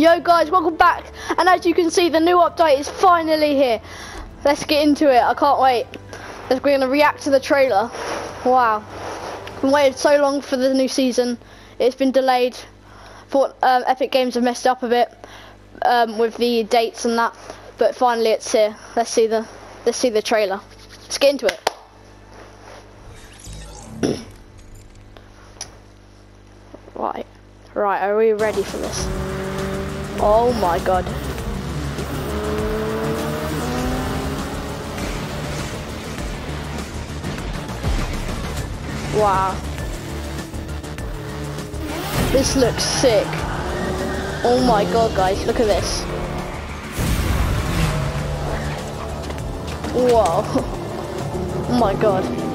Yo guys, welcome back. And as you can see, the new update is finally here. Let's get into it. I can't wait. We're going to react to the trailer. Wow. Been waited so long for the new season. It's been delayed. Thought um, Epic Games have messed up a bit um, with the dates and that, but finally it's here. Let's see the let's see the trailer. Let's get into it. right, right. Are we ready for this? Oh my god. Wow. This looks sick. Oh my god, guys, look at this. Whoa. Oh my god.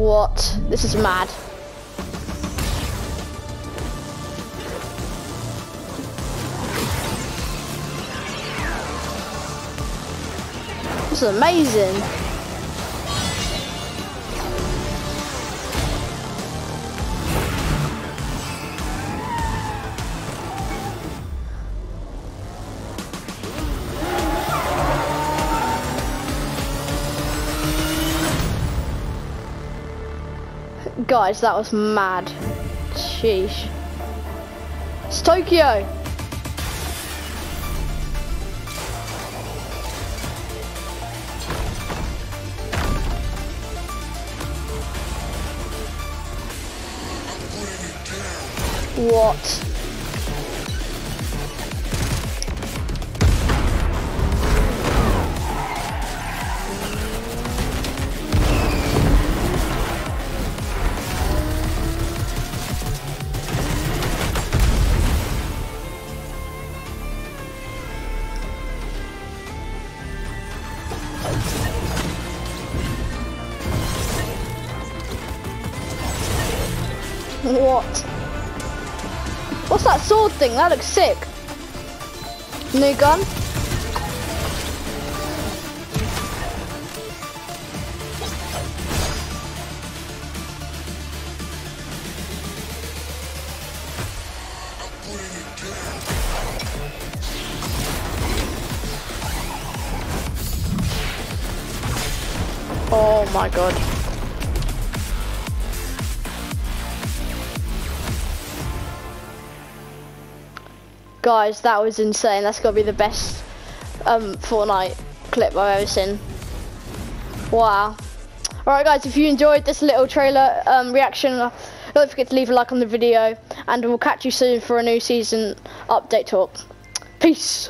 What? This is mad. This is amazing. Guys, that was mad. Sheesh. It's Tokyo. What? What? What's that sword thing? That looks sick. New gun? Oh my god. Guys, that was insane. That's got to be the best um, Fortnite clip I've ever seen. Wow. Alright guys, if you enjoyed this little trailer um, reaction, don't forget to leave a like on the video, and we'll catch you soon for a new season update talk. Peace!